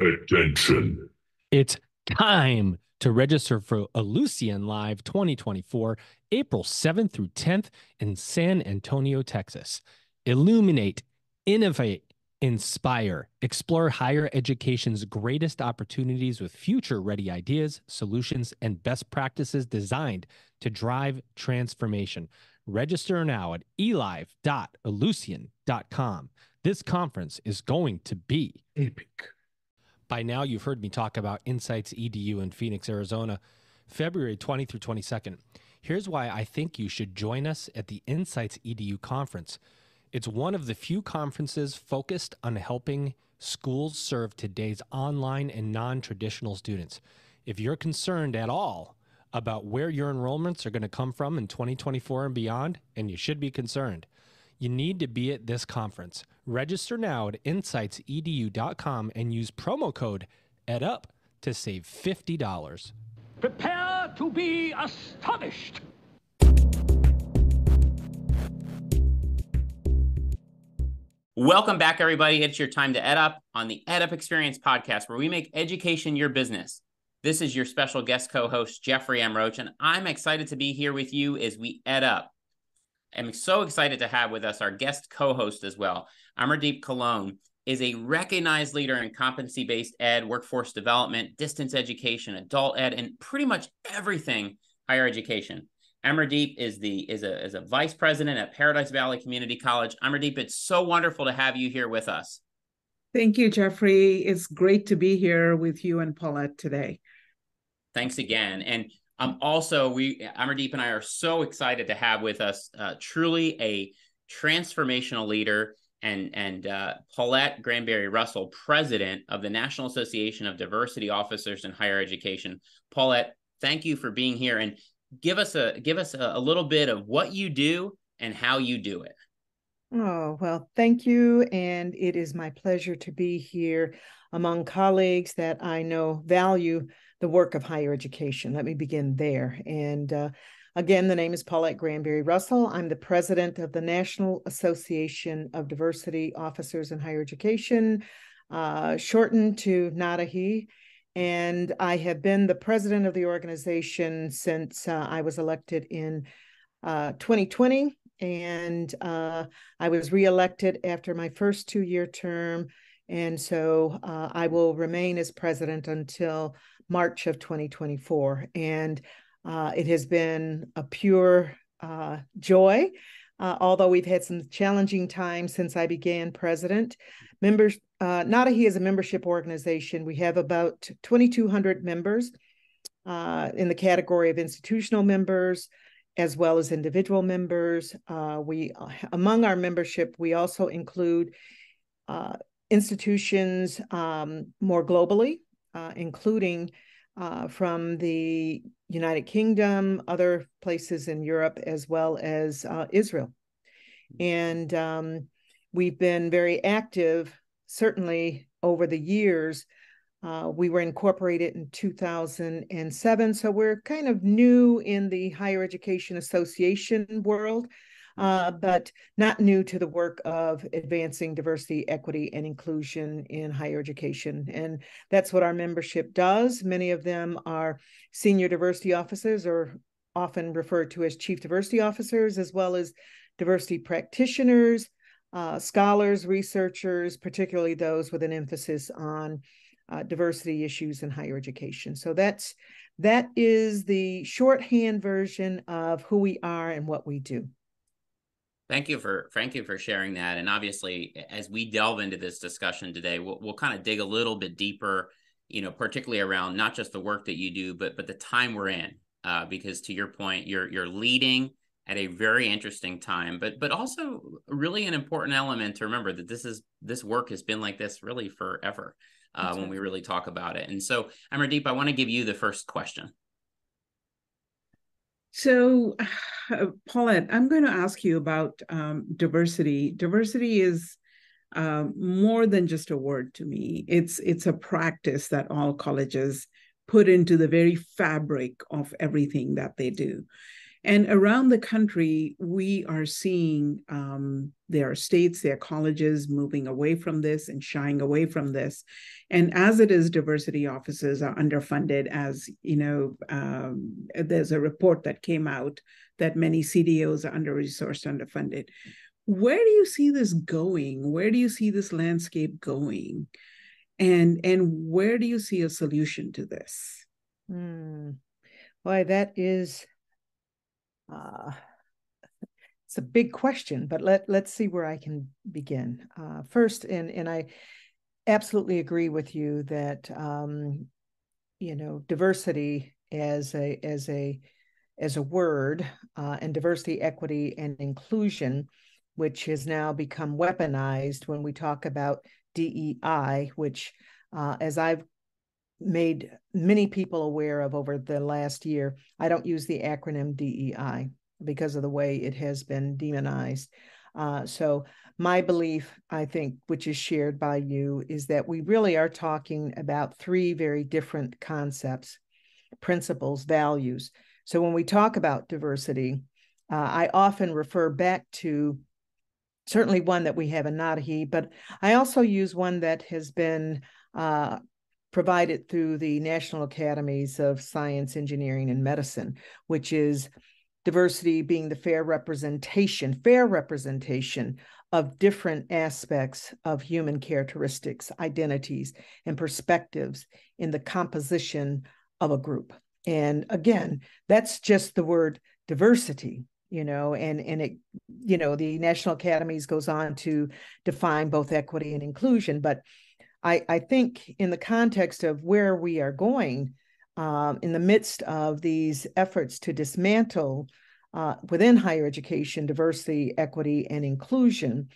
Attention. It's time to register for Ellucian Live 2024, April 7th through 10th in San Antonio, Texas. Illuminate, innovate, inspire, explore higher education's greatest opportunities with future ready ideas, solutions, and best practices designed to drive transformation. Register now at elive.ellucian.com. This conference is going to be Epic. By now, you've heard me talk about Insights EDU in Phoenix, Arizona, February 20 through 22nd. Here's why I think you should join us at the Insights EDU conference. It's one of the few conferences focused on helping schools serve today's online and non traditional students. If you're concerned at all about where your enrollments are going to come from in 2024 and beyond, and you should be concerned, you need to be at this conference. Register now at insightsedu.com and use promo code EDUP to save $50. Prepare to be astonished. Welcome back, everybody. It's your time to Ed Up on the Ed Up Experience podcast, where we make education your business. This is your special guest co host, Geoffrey M. Roche, and I'm excited to be here with you as we Ed Up. I'm so excited to have with us our guest co host as well. Amardeep Kahlon is a recognized leader in competency based ed, workforce development, distance education, adult ed, and pretty much everything higher education. Amardeep is the is a is a vice president at Paradise Valley Community College. Amardeep, it's so wonderful to have you here with us. Thank you, Geoffrey. It's great to be here with you and Paulette today. Thanks again. And um, also, we Amardeep and I are so excited to have with us uh, truly a transformational leader and and uh, Paulette Granberry Russell, president of the National Association of Diversity Officers in Higher Education. Paulette, thank you for being here and give us a give us a, a little bit of what you do and how you do it. Oh, well, thank you. And it is my pleasure to be here among colleagues that I know value the work of higher education. Let me begin there. And uh, again, the name is Paulette Granberry Russell. I'm the president of the National Association of Diversity Officers in Higher Education, uh, shortened to NADOHE. And I have been the president of the organization since uh, I was elected in 2020. Uh, and uh, I was reelected after my first two year term. And so uh, I will remain as president until March of 2024. And uh, it has been a pure uh, joy, uh, although we've had some challenging times since I began president. Members, uh, NADOHE is a membership organization. We have about 2,200 members uh, in the category of institutional members as well as individual members. Uh, we, among our membership, we also include uh, institutions um, more globally, uh, including uh, from the United Kingdom, other places in Europe, as well as uh, Israel. And um, we've been very active, certainly over the years. Uh, we were incorporated in 2007, so we're kind of new in the higher education association world uh, but not new to the work of advancing diversity, equity, and inclusion in higher education. And that's what our membership does. Many of them are senior diversity officers or often referred to as chief diversity officers, as well as diversity practitioners, uh, scholars, researchers, particularly those with an emphasis on uh, diversity issues in higher education. So that's that is the shorthand version of who we are and what we do. Thank you for thank you for sharing that. And obviously, as we delve into this discussion today, we'll, we'll kind of dig a little bit deeper, you know, particularly around not just the work that you do, but but the time we're in. Uh, because to your point, you're you're leading at a very interesting time, but but also really an important element to remember that this is this work has been like this really forever uh, when we really talk about it. And so, Amardeep, I want to give you the first question. So, uh, Paulette, I'm going to ask you about um, diversity. Diversity is uh, more than just a word to me. It's it's a practice that all colleges put into the very fabric of everything that they do. And around the country, we are seeing um, there are states, there are colleges moving away from this and shying away from this. And as it is, diversity offices are underfunded. As you know, um, there's a report that came out that many CDOs are under resourced, underfunded. Where do you see this going? Where do you see this landscape going? And and where do you see a solution to this? Hmm. Boy, that is uh, it's a big question, but let let's see where I can begin. Uh, first, and and I absolutely agree with you that um, you know diversity as a as a as a word uh, and diversity, equity, and inclusion, which has now become weaponized when we talk about DEI, which, uh, as I've made many people aware of over the last year. I don't use the acronym DEI because of the way it has been demonized. Uh, so, my belief, I think, which is shared by you, is that we really are talking about three very different concepts, principles, values. So, when we talk about diversity, uh, I often refer back to certainly one that we have in NADOHE, but I also use one that has been uh, provided through the National Academies of Science, Engineering, and Medicine, which is diversity being the fair representation, fair representation of different aspects of human characteristics, identities, and perspectives in the composition of a group. And again, that's just the word diversity you know and and it you know the national academies goes on to define both equity and inclusion but I, I think in the context of where we are going, um, in the midst of these efforts to dismantle uh, within higher education diversity, equity, and inclusion,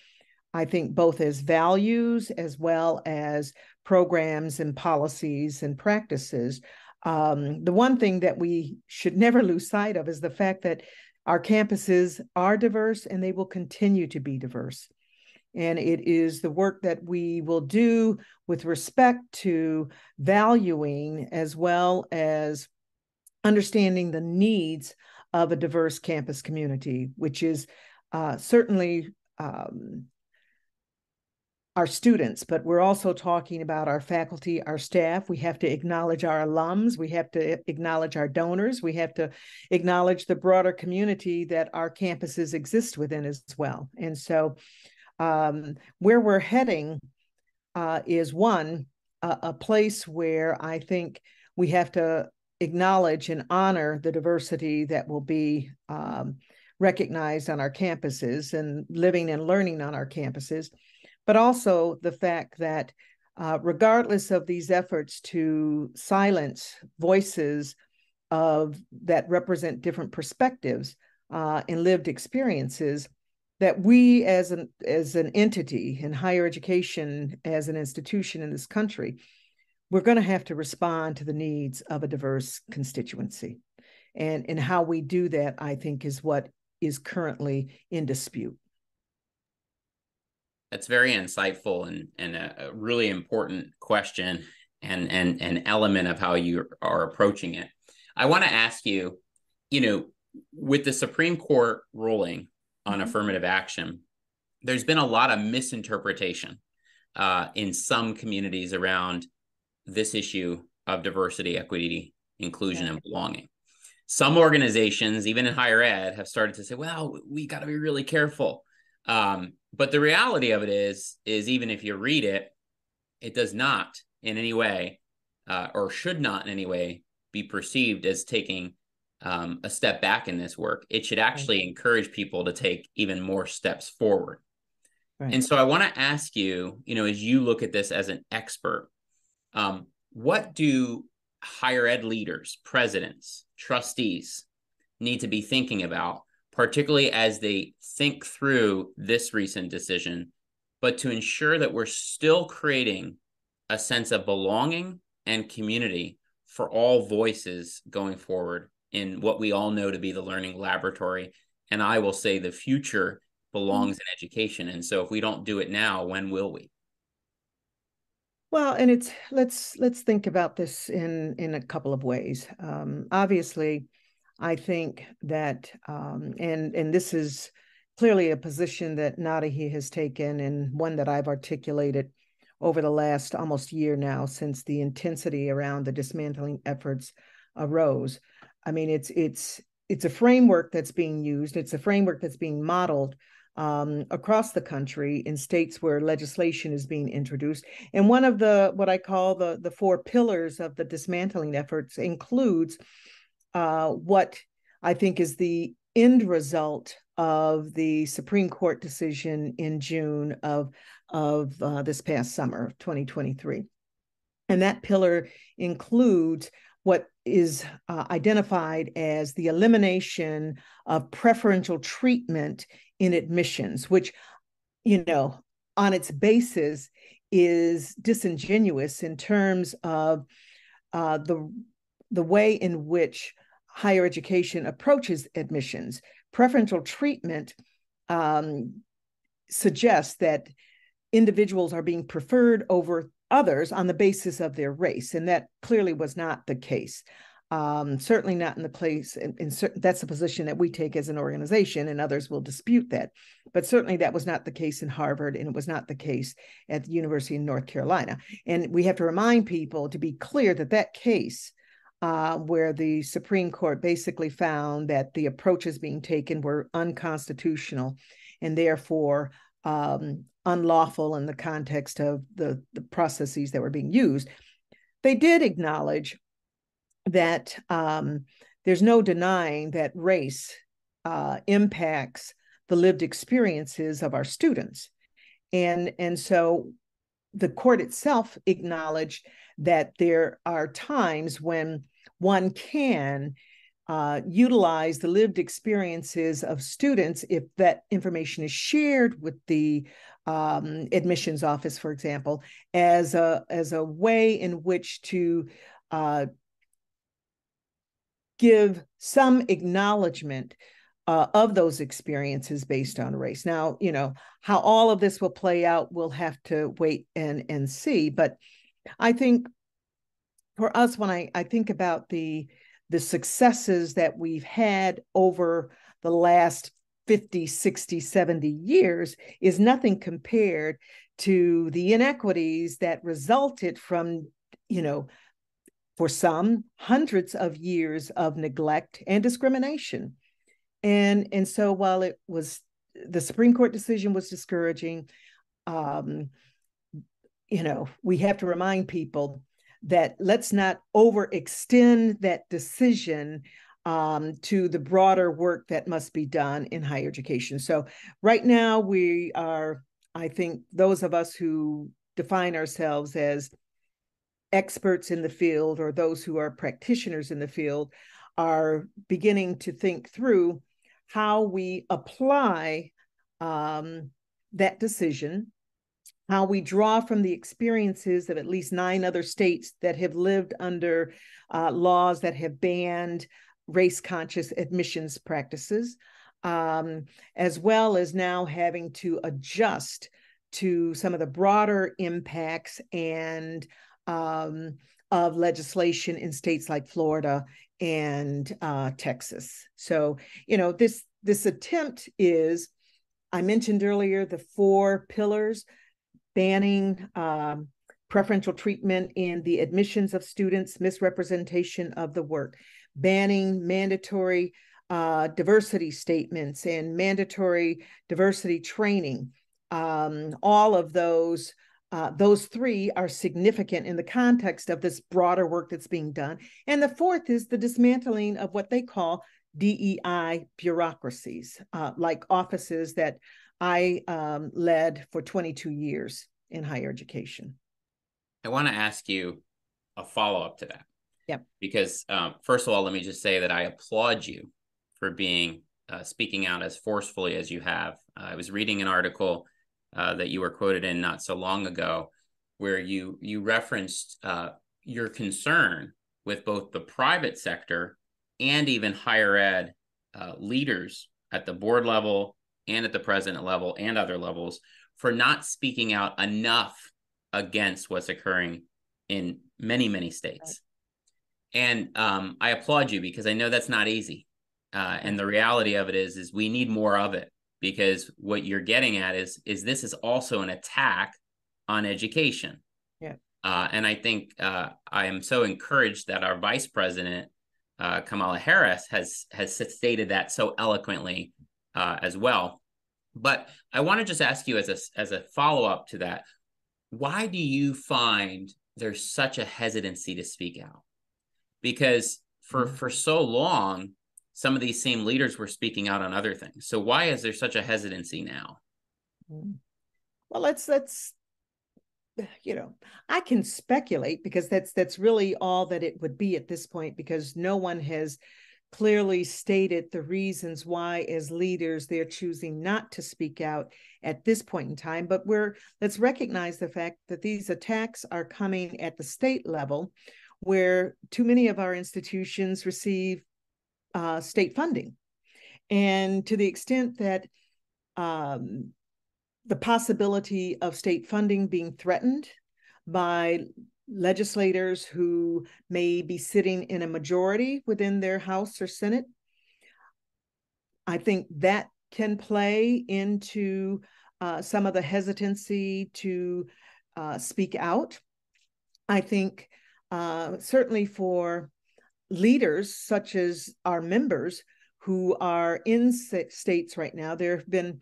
I think both as values as well as programs and policies and practices. Um, the one thing that we should never lose sight of is the fact that our campuses are diverse and they will continue to be diverse. And it is the work that we will do with respect to valuing as well as understanding the needs of a diverse campus community, which is uh, certainly um, our students, but we're also talking about our faculty, our staff. We have to acknowledge our alums. We have to acknowledge our donors. We have to acknowledge the broader community that our campuses exist within as well. And so um, where we're heading uh, is one, a, a place where I think we have to acknowledge and honor the diversity that will be um, recognized on our campuses and living and learning on our campuses, but also the fact that uh, regardless of these efforts to silence voices of that represent different perspectives uh, and lived experiences, that we as an as an entity in higher education as an institution in this country we're going to have to respond to the needs of a diverse constituency. And and how we do that i think is what is currently in dispute. That's very insightful and and a, really important question and and an element of how you are approaching it. I want to ask you you know with the supreme court ruling on mm-hmm. affirmative action, there's been a lot of misinterpretation uh, in some communities around this issue of diversity, equity, inclusion, yeah. and belonging. Some organizations, even in higher ed, have started to say, "Well, we got to be really careful." Um, but the reality of it is, is even if you read it, it does not in any way, uh, or should not in any way, be perceived as taking um, a step back in this work. It should actually right. encourage people to take even more steps forward. Right. And so I want to ask you, you know, as you look at this as an expert, um, what do higher ed leaders, presidents, trustees need to be thinking about, particularly as they think through this recent decision, but to ensure that we're still creating a sense of belonging and community for all voices going forward in what we all know to be the learning laboratory. And I will say the future belongs in education. And so if we don't do it now, when will we? Well, and it's let's let's think about this in in a couple of ways. Um, obviously, I think that, um, and and this is clearly a position that NADOHE has taken and one that I've articulated over the last almost year now since the intensity around the dismantling efforts arose. I mean, it's it's it's a framework that's being used. It's a framework that's being modeled um, across the country in states where legislation is being introduced. And one of the what I call the the four pillars of the dismantling efforts includes uh, what I think is the end result of the Supreme Court decision in June of of uh, this past summer, 2023. And that pillar includes what is uh, identified as the elimination of preferential treatment in admissions, which, you know, on its basis is disingenuous in terms of uh, the the way in which higher education approaches admissions. Preferential treatment um, suggests that individuals are being preferred over others on the basis of their race, and that clearly was not the case. Um, certainly not in the place, and, and cer- that's a position that we take as an organization, and others will dispute that. But certainly that was not the case in Harvard, and it was not the case at the University of North Carolina. And we have to remind people to be clear that that case, uh, where the Supreme Court basically found that the approaches being taken were unconstitutional and therefore um, unlawful in the context of the, the processes that were being used. They did acknowledge that um, there's no denying that race uh, impacts the lived experiences of our students. And, and so the court itself acknowledged that there are times when one can uh, utilize the lived experiences of students if that information is shared with the um, admissions office, for example, as a as a way in which to uh, give some acknowledgement uh, of those experiences based on race. Now, you know how all of this will play out. We'll have to wait and and see. But I think for us, when I I think about the the successes that we've had over the last 50, 60, 70 years is nothing compared to the inequities that resulted from, you know, for some, hundreds of years of neglect and discrimination. And, and so while it was the Supreme Court decision was discouraging, um, you know, we have to remind people that let's not overextend that decision um, to the broader work that must be done in higher education. So, right now, we are, I think, those of us who define ourselves as experts in the field or those who are practitioners in the field are beginning to think through how we apply um, that decision, how we draw from the experiences of at least nine other states that have lived under uh, laws that have banned race conscious admissions practices, um, as well as now having to adjust to some of the broader impacts and um, of legislation in states like Florida and uh, Texas. So, you know, this this attempt is, I mentioned earlier, the four pillars: banning um, preferential treatment in the admissions of students, misrepresentation of the work, banning mandatory uh, diversity statements and mandatory diversity training. Um, all of those, uh, those three are significant in the context of this broader work that's being done. And the fourth is the dismantling of what they call DEI bureaucracies, uh, like offices that I um, led for 22 years in higher education. I want to ask you a follow up to that. Yep. Because um, first of all, let me just say that I applaud you for being uh, speaking out as forcefully as you have. Uh, I was reading an article uh, that you were quoted in not so long ago, where you you referenced uh, your concern with both the private sector and even higher ed uh, leaders at the board level and at the president level and other levels for not speaking out enough against what's occurring in many many states and um, I applaud you because I know that's not easy. Uh, and the reality of it is, is we need more of it because what you're getting at is, is this is also an attack on education. Yeah. Uh, and I think uh, I am so encouraged that our vice president uh, Kamala Harris has has stated that so eloquently uh, as well. But I want to just ask you as a as a follow up to that, why do you find there's such a hesitancy to speak out? Because for mm-hmm. for so long, some of these same leaders were speaking out on other things. So why is there such a hesitancy now? Mm-hmm. Well, let's let's you know i can speculate because that's that's really all that it would be at this point because no one has clearly stated the reasons why as leaders they're choosing not to speak out at this point in time but we're let's recognize the fact that these attacks are coming at the state level where too many of our institutions receive uh, state funding and to the extent that um, the possibility of state funding being threatened by legislators who may be sitting in a majority within their House or Senate. I think that can play into uh, some of the hesitancy to uh, speak out. I think uh, certainly for leaders such as our members who are in states right now, there have been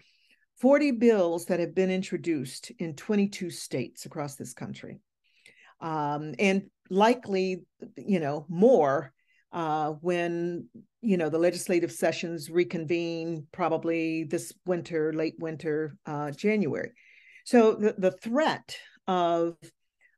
40 bills that have been introduced in 22 states across this country. Um, and likely, you know, more uh, when, you know, the legislative sessions reconvene probably this winter, late winter, uh, January. So the, the threat of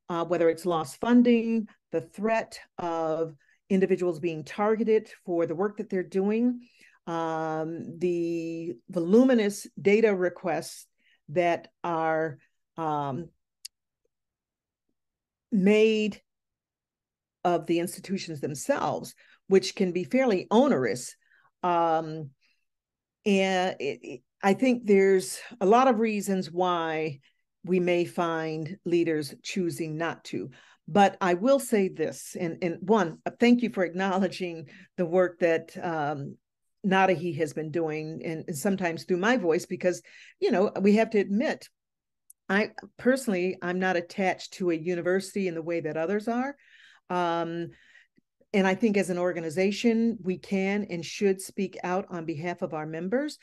uh, whether it's lost funding, the threat of individuals being targeted for the work that they're doing, um, the voluminous data requests that are um, made of the institutions themselves, which can be fairly onerous. Um, and it, it, I think there's a lot of reasons why we may find leaders choosing not to. But I will say this, and, and one, thank you for acknowledging the work that um, NADOHE has been doing, and, sometimes through my voice, because you know we have to admit, I personally I'm not attached to a university in the way that others are. Um, and I think as an organization, we can and should speak out on behalf of our members.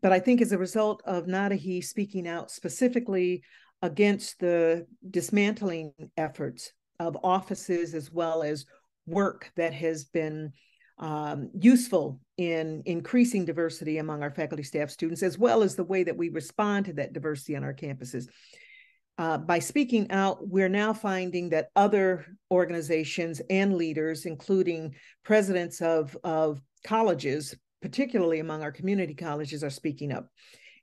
But I think as a result of NADOHE speaking out specifically against the dismantling efforts of offices as well as work that has been um, useful in increasing diversity among our faculty, staff, students, as well as the way that we respond to that diversity on our campuses. Uh, by speaking out, we're now finding that other organizations and leaders, including presidents of, of colleges, particularly among our community colleges, are speaking up.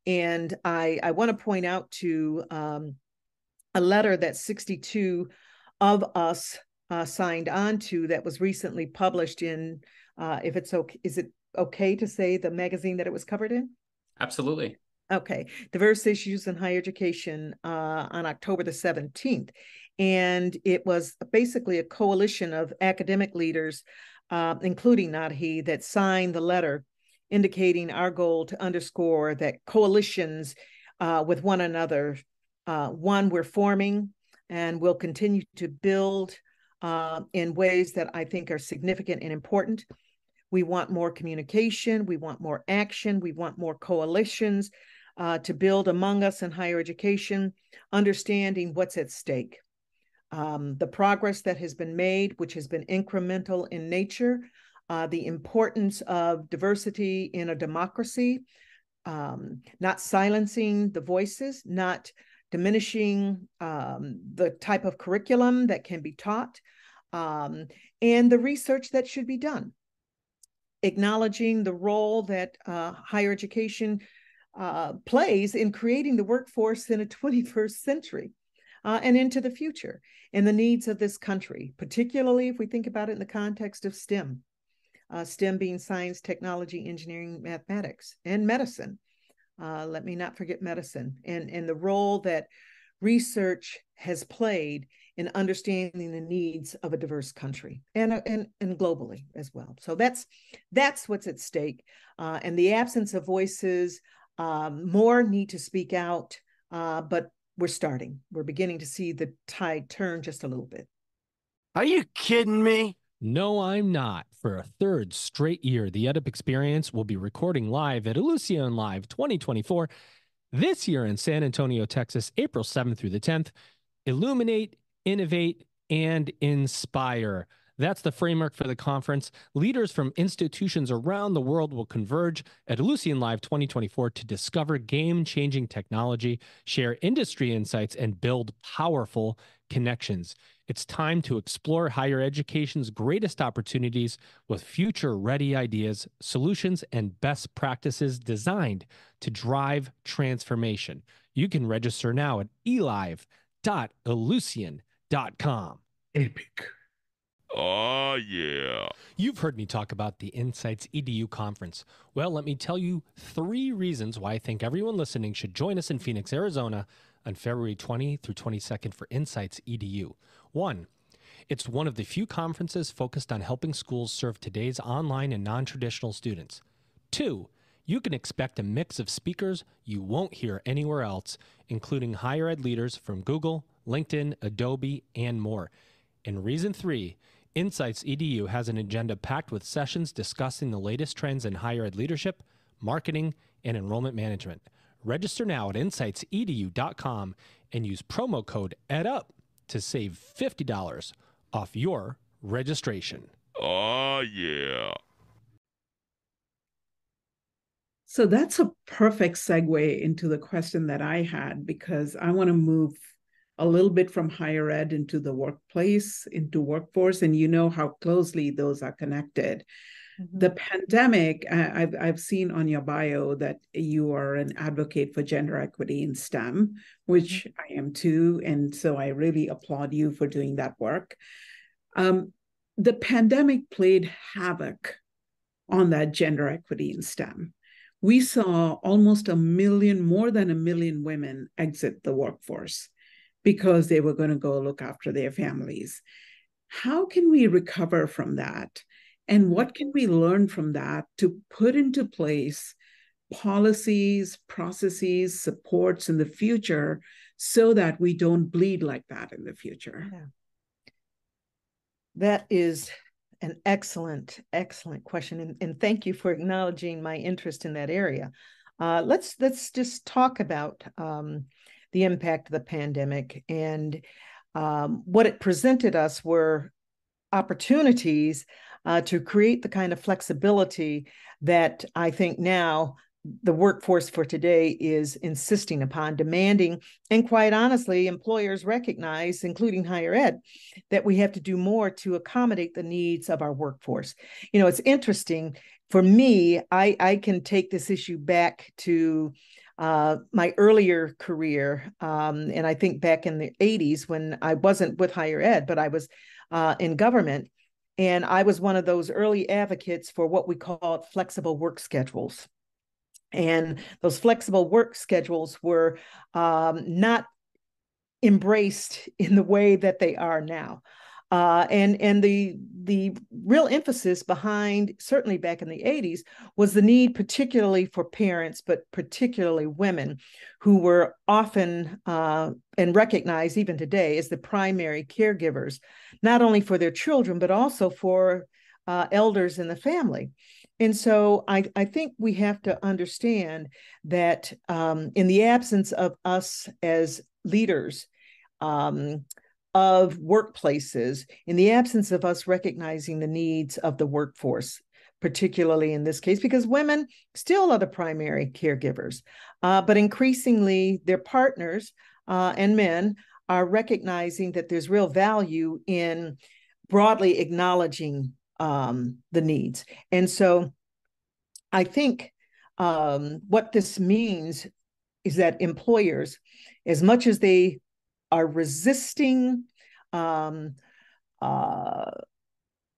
And I, I want to point out to um, a letter that 62 of us uh, signed on to that was recently published in uh, if it's okay, is it okay to say the magazine that it was covered in? Absolutely. Okay, diverse issues in higher education uh, on October the 17th. And it was basically a coalition of academic leaders, uh, including NADOHE, that signed the letter indicating our goal to underscore that coalitions uh, with one another, uh, one, we're forming and we'll continue to build uh, in ways that I think are significant and important. We want more communication. We want more action. We want more coalitions uh, to build among us in higher education, understanding what's at stake. Um, the progress that has been made, which has been incremental in nature, uh, the importance of diversity in a democracy, um, not silencing the voices, not diminishing um, the type of curriculum that can be taught, um, and the research that should be done. Acknowledging the role that uh, higher education uh, plays in creating the workforce in a 21st century uh, and into the future and the needs of this country, particularly if we think about it in the context of STEM. Uh, STEM being science, technology, engineering, mathematics, and medicine. Uh, let me not forget medicine and, and the role that research has played in understanding the needs of a diverse country and and and globally as well. So that's that's what's at stake. Uh, and the absence of voices, um, more need to speak out, uh, but we're starting. We're beginning to see the tide turn just a little bit. Are you kidding me? No, I'm not. For a third straight year, the EdUp Experience will be recording live at Ellucian Live 2024 this year in San Antonio, Texas, April 7th through the 10th. Illuminate, innovate, and inspire. That's the framework for the conference. Leaders from institutions around the world will converge at Ellucian Live 2024 to discover game changing technology, share industry insights, and build powerful connections. It's time to explore higher education's greatest opportunities with future ready ideas, solutions, and best practices designed to drive transformation. You can register now at elive.ellucian.com. Epic. Oh, yeah. You've heard me talk about the Insights EDU conference. Well, let me tell you three reasons why I think everyone listening should join us in Phoenix, Arizona on February 20 through 22nd for Insights EDU. One, it's one of the few conferences focused on helping schools serve today's online and non traditional students. Two, you can expect a mix of speakers you won't hear anywhere else, including higher ed leaders from Google, LinkedIn, Adobe, and more. And reason three, Insights EDU has an agenda packed with sessions discussing the latest trends in higher ed leadership, marketing, and enrollment management. Register now at insightsedu.com and use promo code EDUP to save $50 off your registration. Oh, yeah. So that's a perfect segue into the question that I had because I want to move a little bit from higher ed into the workplace, into workforce, and you know how closely those are connected. Mm-hmm. The pandemic, I've, I've seen on your bio that you are an advocate for gender equity in STEM, which mm-hmm. I am too. And so I really applaud you for doing that work. Um, the pandemic played havoc on that gender equity in STEM. We saw almost a million, more than a million women exit the workforce because they were going to go look after their families. How can we recover from that? And what can we learn from that to put into place policies, processes, supports in the future so that we don't bleed like that in the future? Yeah. That is an excellent, excellent question. And, and thank you for acknowledging my interest in that area. Uh, let's let's just talk about um, the impact of the pandemic. And um, what it presented us were opportunities uh, to create the kind of flexibility that I think now the workforce for today is insisting upon, demanding, and quite honestly, employers recognize, including higher ed, that we have to do more to accommodate the needs of our workforce. You know, it's interesting for me, I, I can take this issue back to uh, my earlier career, um, and I think back in the 80s when I wasn't with higher ed, but I was uh, in government. And I was one of those early advocates for what we called flexible work schedules. And those flexible work schedules were um, not embraced in the way that they are now. Uh, and and the the real emphasis behind certainly back in the 80s was the need particularly for parents but particularly women who were often uh, and recognized even today as the primary caregivers not only for their children but also for uh, elders in the family. And so I, I think we have to understand that um, in the absence of us as leaders um, of workplaces in the absence of us recognizing the needs of the workforce particularly in this case because women still are the primary caregivers uh, but increasingly their partners uh, and men are recognizing that there's real value in broadly acknowledging um, the needs. And so i think um, what this means is that employers as much as they are resisting um, uh,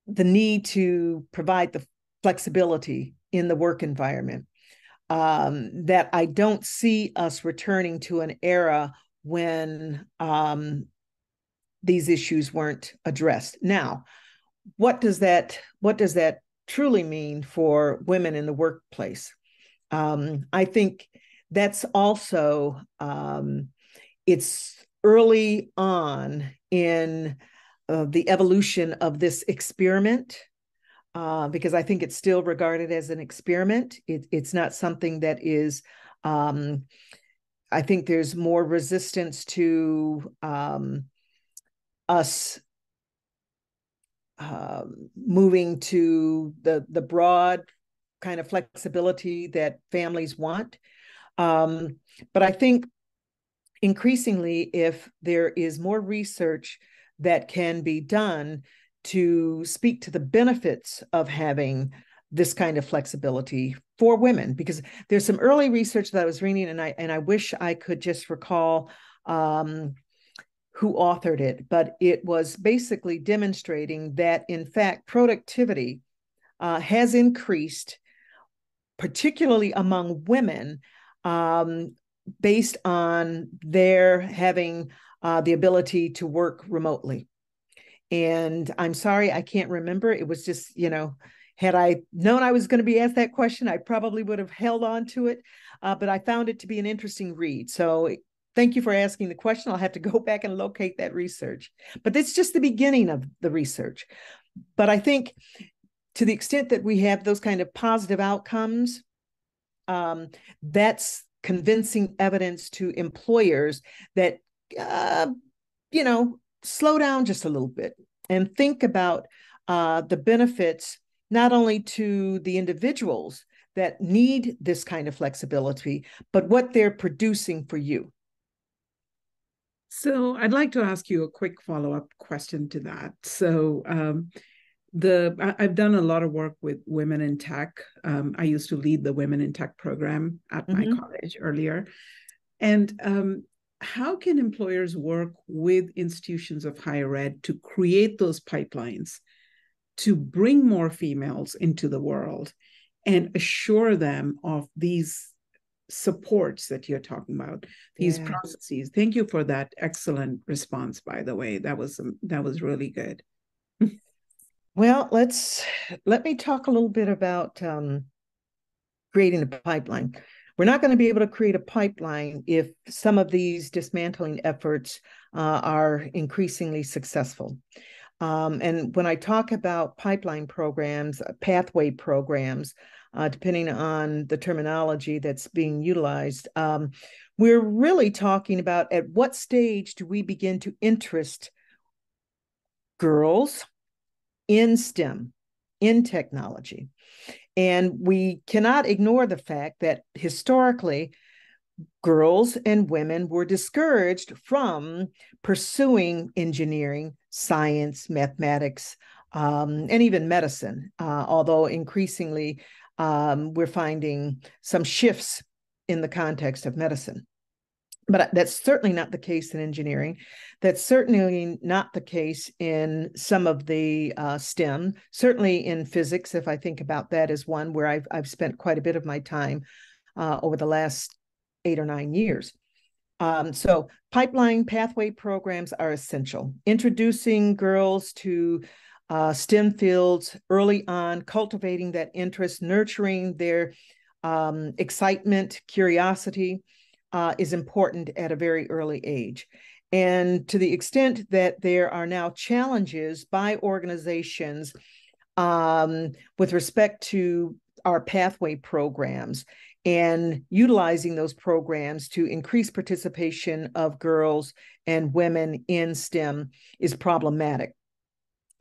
the need to provide the flexibility in the work environment. Um, that I don't see us returning to an era when um, these issues weren't addressed. Now, what does that what does that truly mean for women in the workplace? Um, I think that's also um, it's early on in uh, the evolution of this experiment uh, because I think it's still regarded as an experiment. It, it's not something that is. Um, I think there's more resistance to um, us uh, moving to the the broad kind of flexibility that families want. Um, but I think increasingly, if there is more research that can be done to speak to the benefits of having this kind of flexibility for women because there's some early research that I was reading and I and I wish I could just recall um, who authored it, but it was basically demonstrating that in fact productivity uh, has increased, particularly among women, um, based on their having uh, the ability to work remotely. And I'm sorry, I can't remember. It was just, you know, had I known I was going to be asked that question, I probably would have held on to it. Uh, but I found it to be an interesting read. So thank you for asking the question. I'll have to go back and locate that research. But it's just the beginning of the research. But I think to the extent that we have those kind of positive outcomes, um, that's convincing evidence to employers that, uh, you know, slow down just a little bit and think about uh, the benefits not only to the individuals that need this kind of flexibility, but what they're producing for you. So I'd like to ask you a quick follow-up question to that. So um, the I, have done a lot of work with women in tech. Um, I used to lead the women in tech program at mm-hmm. my college earlier, and um, how can employers work with institutions of higher ed to create those pipelines to bring more females into the world and assure them of these supports that you're talking about these yeah. processes thank you for that excellent response by the way that was that was really good well let's let me talk a little bit about um, creating a pipeline we're not going to be able to create a pipeline if some of these dismantling efforts uh, are increasingly successful. Um, and when I talk about pipeline programs, uh, pathway programs, uh, depending on the terminology that's being utilized, um, we're really talking about at what stage do we begin to interest girls in STEM, in technology. And we cannot ignore the fact that historically, girls and women were discouraged from pursuing engineering, science, mathematics, um, and even medicine, uh, although increasingly um, we're finding some shifts in the context of medicine but that's certainly not the case in engineering. That's certainly not the case in some of the uh, STEM. Certainly in physics, if I think about that as one where I've I've spent quite a bit of my time uh, over the last eight or nine years. Um, so pipeline pathway programs are essential. Introducing girls to uh, STEM fields early on, cultivating that interest, nurturing their um, excitement, curiosity uh, is important at a very early age. And to the extent that there are now challenges by organizations um, with respect to our pathway programs and utilizing those programs to increase participation of girls and women in STEM is problematic.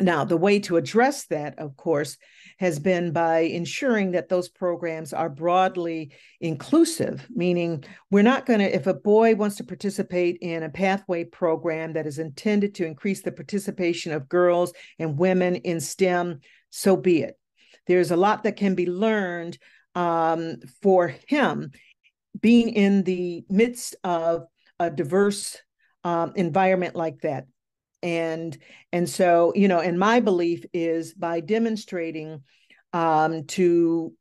Now, the way to address that, of course, has been by ensuring that those programs are broadly inclusive, meaning we're not going to, if a boy wants to participate in a pathway program that is intended to increase the participation of girls and women in STEM, so be it. There's a lot that can be learned um, for him being in the midst of a diverse um, environment like that and and so you know and my belief is by demonstrating um, to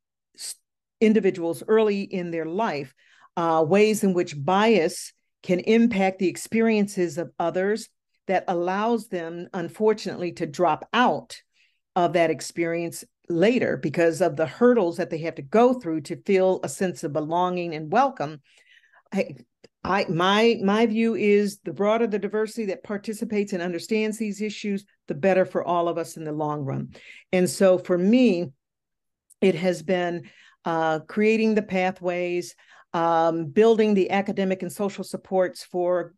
individuals early in their life uh, ways in which bias can impact the experiences of others that allows them, unfortunately, to drop out of that experience later because of the hurdles that they have to go through to feel a sense of belonging and welcome. I, I my my view is the broader the diversity that participates and understands these issues, the better for all of us in the long run. And so for me, it has been uh, creating the pathways, um, building the academic and social supports for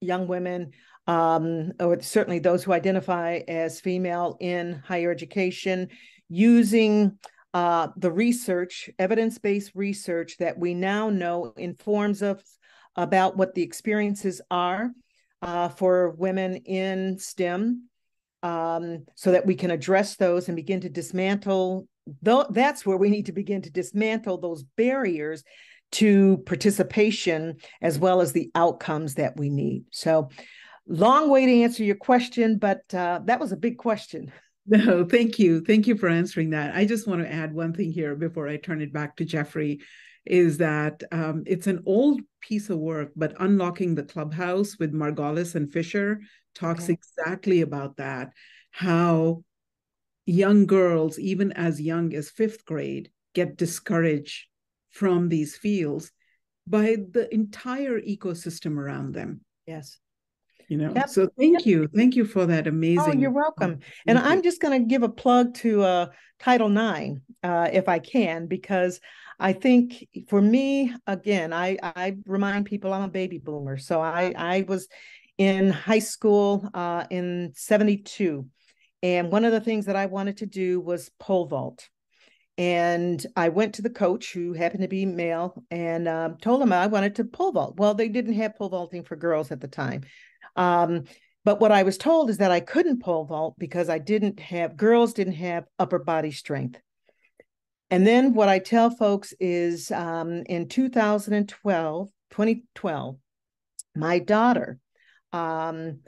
young women, um, or certainly those who identify as female in higher education, using uh, the research, evidence-based research that we now know informs us about what the experiences are uh, for women in STEM, um, so that we can address those and begin to dismantle. That's where we need to begin to dismantle those barriers to participation as well as the outcomes that we need. So, long way to answer your question, but uh, that was a big question. No, thank you. Thank you for answering that. I just want to add one thing here before I turn it back to Geoffrey is that um, it's an old piece of work, but Unlocking the Clubhouse with Margolis and Fisher talks okay. exactly about that how young girls, even as young as fifth grade, get discouraged from these fields by the entire ecosystem around them. Yes you know yep. so thank you thank you for that amazing oh you're welcome and i'm just going to give a plug to uh, title ix uh, if i can because i think for me again i i remind people i'm a baby boomer so i i was in high school uh, in 72 and one of the things that i wanted to do was pole vault and I went to the coach, who happened to be male, and um, told him I wanted to pole vault. Well, they didn't have pole vaulting for girls at the time. Um, but what I was told is that I couldn't pole vault because I didn't have, girls didn't have upper body strength. And then what I tell folks is um, in 2012, 2012, my daughter um,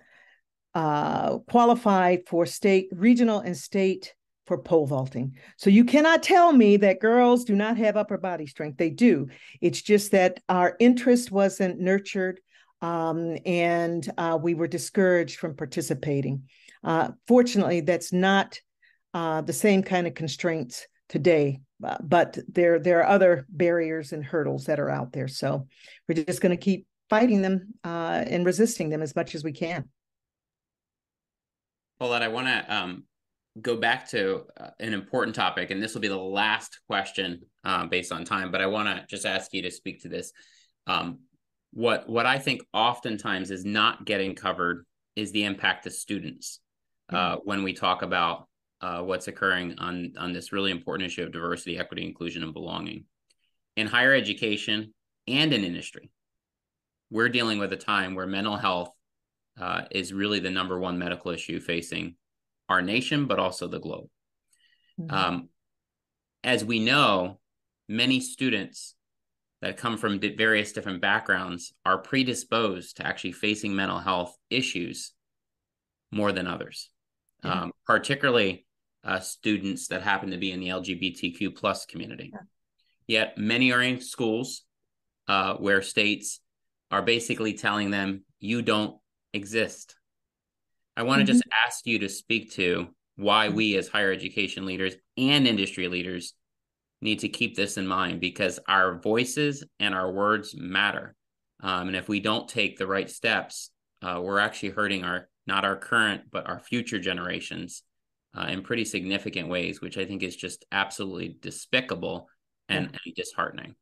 uh, qualified for state, regional, and state for pole vaulting. So you cannot tell me that girls do not have upper body strength. They do. It's just that our interest wasn't nurtured um, and uh, we were discouraged from participating. Uh, fortunately, that's not uh, the same kind of constraints today, uh, but there there are other barriers and hurdles that are out there. So we're just going to keep fighting them uh, and resisting them as much as we can. Paulette, I want to um, go back to uh, an important topic, and this will be the last question based on time, but I want to just ask you to speak to this. Um, what what I think oftentimes is not getting covered is the impact to students uh, mm-hmm. when we talk about uh, what's occurring on on this really important issue of diversity, equity, inclusion, and belonging in higher education and in industry. We're dealing with a time where mental health uh, is really the number one medical issue facing our nation, but also the globe. Mm-hmm. Um, as we know, many students that come from various different backgrounds are predisposed to actually facing mental health issues more than others, yeah. um, particularly uh, students that happen to be in the LGBTQ plus community. Yeah. Yet many are in schools uh, where states are basically telling them you don't exist. I want to mm-hmm. just ask you to speak to why we as higher education leaders and industry leaders need to keep this in mind because our voices and our words matter. Um, and if we don't take the right steps, uh, we're actually hurting our not our current but our future generations uh, in pretty significant ways, which I think is just absolutely despicable and, yeah. and disheartening.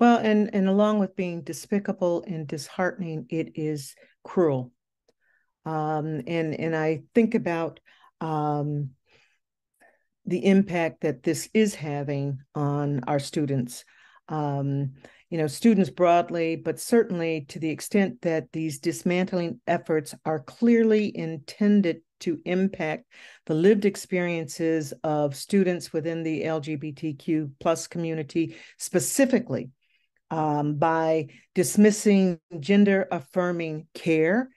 Well, and and along with being despicable and disheartening, it is cruel. Um, and and I think about um, the impact that this is having on our students. Um, you know, students broadly, but certainly to the extent that these dismantling efforts are clearly intended to impact the lived experiences of students within the LGBTQ plus community specifically um, by dismissing gender affirming care,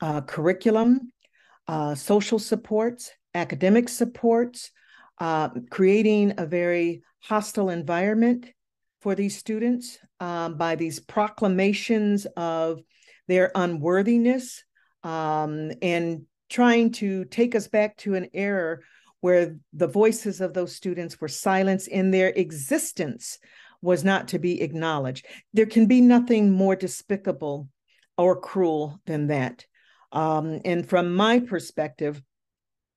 uh, curriculum, uh, social supports, academic supports, uh, creating a very hostile environment for these students um, by these proclamations of their unworthiness um, and trying to take us back to an era where the voices of those students were silenced and their existence was not to be acknowledged. There can be nothing more despicable or cruel than that. Um, and from my perspective,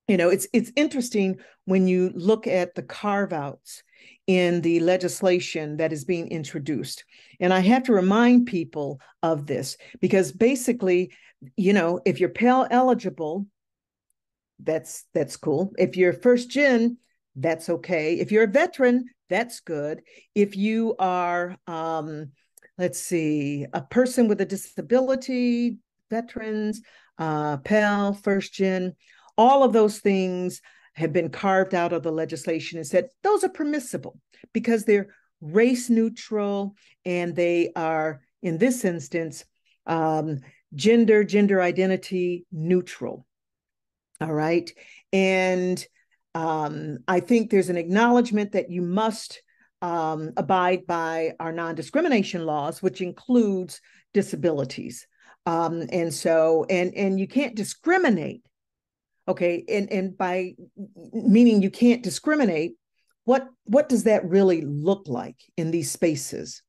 you know, it's it's interesting when you look at the carve outs in the legislation that is being introduced. And I have to remind people of this because basically, you know, if you're Pell eligible, that's that's cool. If you're first gen, that's okay. If you're a veteran, that's good. If you are um, let's see, a person with a disability, veterans, uh, Pell, first gen, all of those things have been carved out of the legislation and said those are permissible because they're race neutral and they are, in this instance, um, gender, gender identity neutral. All right. And um, I think there's an acknowledgement that you must um, abide by our non discrimination laws, which includes disabilities. Um, and so, and and you can't discriminate okay and and by meaning you can't discriminate what what does that really look like in these spaces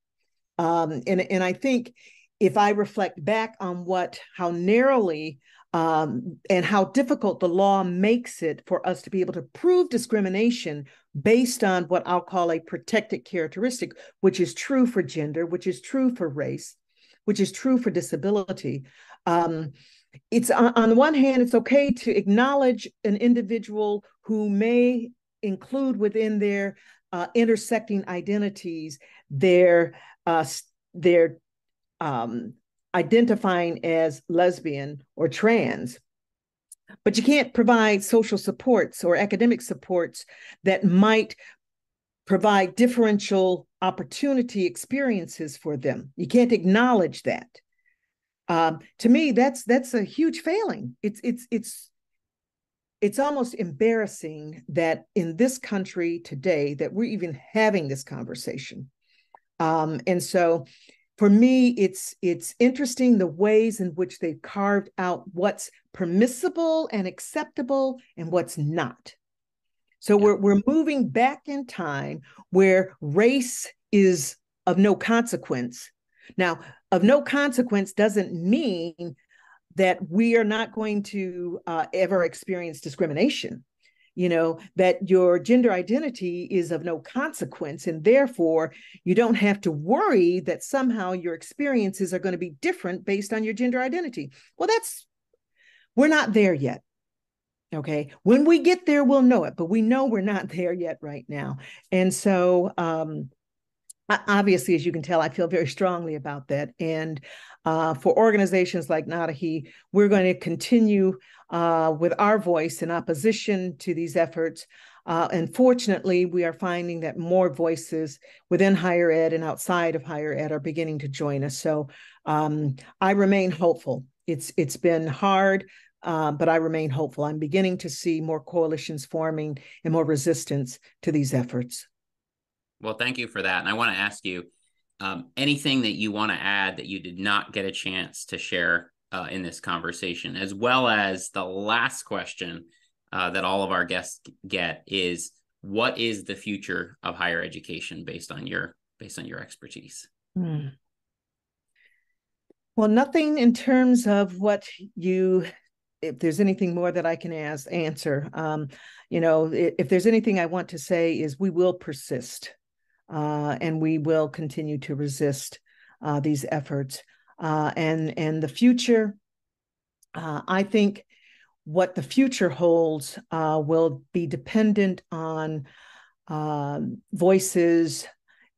um, and and i think if i reflect back on what how narrowly um, and how difficult the law makes it for us to be able to prove discrimination based on what I'll call a protected characteristic, which is true for gender, which is true for race, which is true for disability. Um, it's on, the one hand, it's okay to acknowledge an individual who may include within their uh, intersecting identities their uh, their um, identifying as lesbian or trans. But you can't provide social supports or academic supports that might provide differential opportunity experiences for them. You can't acknowledge that um, to me that's that's a huge failing. It's it's it's it's almost embarrassing that in this country today that we're even having this conversation. Um, and so for me it's it's interesting the ways in which they've carved out what's permissible and acceptable and what's not. So we're we're moving back in time where race is of no consequence now of no consequence doesn't mean that we are not going to uh, ever experience discrimination. You know that your gender identity is of no consequence and therefore you don't have to worry that somehow your experiences are going to be different based on your gender identity. Well that's we're not there yet okay? When we get there we'll know it but we know we're not there yet right now. And so um obviously, as you can tell, I feel very strongly about that. And uh, for organizations like NADOHE, we're going to continue uh, with our voice in opposition to these efforts. Uh, and fortunately, we are finding that more voices within higher ed and outside of higher ed are beginning to join us. So um, I remain hopeful. It's it's been hard, uh, but I remain hopeful. I'm beginning to see more coalitions forming and more resistance to these efforts. Well, thank you for that. And I want to ask you um, anything that you want to add that you did not get a chance to share uh, in this conversation, as well as the last question uh, that all of our guests get is what is the future of higher education based on your based on your expertise? Hmm. Well, nothing in terms of what you if there's anything more that I can ask answer. Um, you know, if, if there's anything I want to say is we will persist uh, and we will continue to resist uh, these efforts. Uh, and and the future, uh, I think, what the future holds uh, will be dependent on um, voices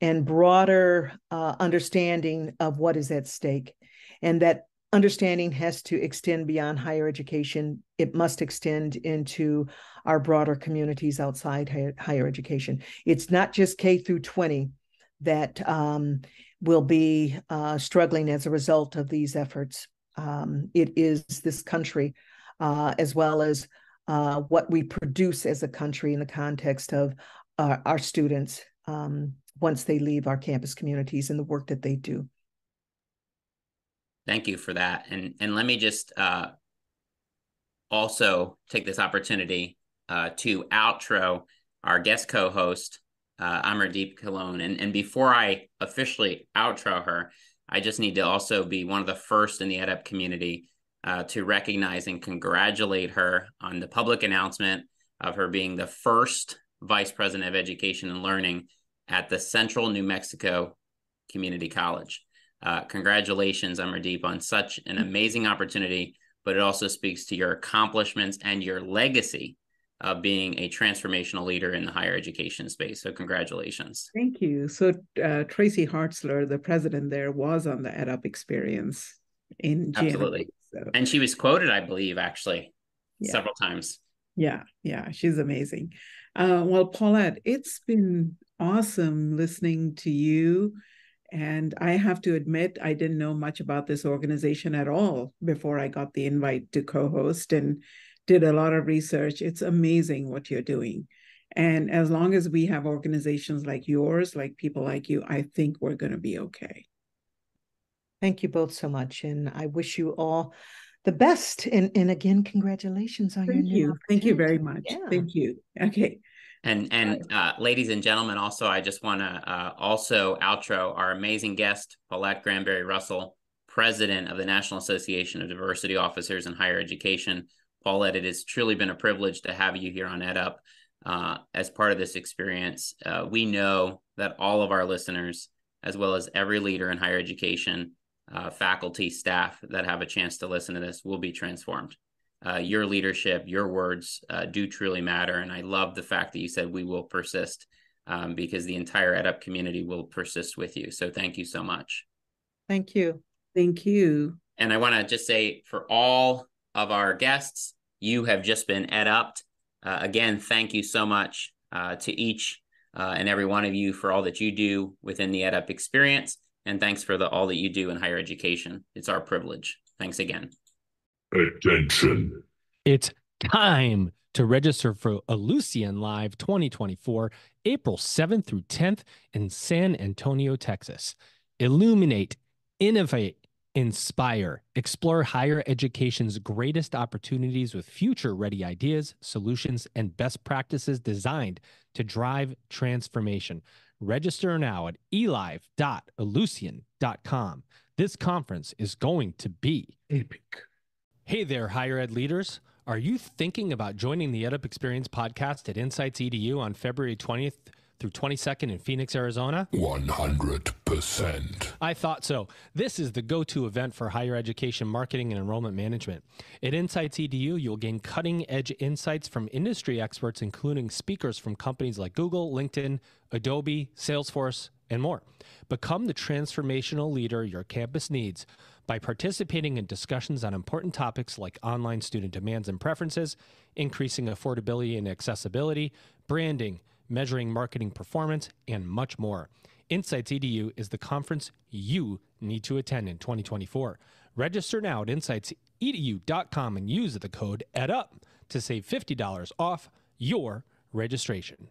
and broader uh, understanding of what is at stake, and that understanding has to extend beyond higher education. It must extend into our broader communities outside higher, higher education. It's not just K through 20 that um, will be uh, struggling as a result of these efforts. Um, it is this country, uh, as well as uh, what we produce as a country in the context of our students um, once they leave our campus communities and the work that they do. Thank you for that. And and let me just uh, also take this opportunity uh, to outro our guest co-host, uh, Amardeep Kahlon. And, and before I officially outro her, I just need to also be one of the first in the EdUp community uh, to recognize and congratulate her on the public announcement of her being the first Vice President of Education and Learning at the Central New Mexico Community College. Uh, congratulations, Amardeep, on such an amazing opportunity, but it also speaks to your accomplishments and your legacy of being a transformational leader in the higher education space. So, congratulations. Thank you. So, uh, Tracy Hartzler, the president there, was on the EdUp experience in January. Absolutely. So. And she was quoted, I believe, actually, yeah. several times. Yeah, yeah, she's amazing. Uh, well, Paulette, it's been awesome listening to you. And I have to admit, I didn't know much about this organization at all before I got the invite to co host and did a lot of research. It's amazing what you're doing. And as long as we have organizations like yours, like people like you, I think we're going to be okay. Thank you both so much. And I wish you all the best. And, and again, congratulations on Thank your new Thank you. Thank you very much. Yeah. Thank you. Okay. And and uh, ladies and gentlemen, also I just want to uh, also outro our amazing guest Paulette Granberry Russell, president of the National Association of Diversity Officers in Higher Education. Paulette, it has truly been a privilege to have you here on EdUp uh, as part of this experience. Uh, we know that all of our listeners, as well as every leader in higher education, uh, faculty, staff that have a chance to listen to this, will be transformed uh, your leadership, your words uh, do truly matter. And I love the fact that you said we will persist um, because the entire EdUp community will persist with you. So thank you so much. Thank you. Thank you. And I want to just say for all of our guests, you have just been EdUped. Uh, again, thank you so much uh, to each uh, and every one of you for all that you do within the EdUp experience. And thanks for the, all that you do in higher education. It's our privilege. Thanks again. Attention. It's time to register for Ellucian Live 2024, April 7th through 10th in San Antonio, Texas. Illuminate, innovate, inspire, explore higher education's greatest opportunities with future ready ideas, solutions, and best practices designed to drive transformation. Register now at elive.ellucian.com. This conference is going to be epic. Hey there, higher ed leaders. Are you thinking about joining the EdUp Experience podcast at Insights EDU on February 20th through 22nd in Phoenix, Arizona? 100%. I thought so. This is the go to event for higher education marketing and enrollment management. At Insights EDU, you'll gain cutting edge insights from industry experts, including speakers from companies like Google, LinkedIn, Adobe, Salesforce, and more. Become the transformational leader your campus needs by participating in discussions on important topics like online student demands and preferences, increasing affordability and accessibility, branding, measuring marketing performance, and much more. Insights EDU is the conference you need to attend in 2024. Register now at insightsedu.com and use the code EDUP to save $50 off your registration.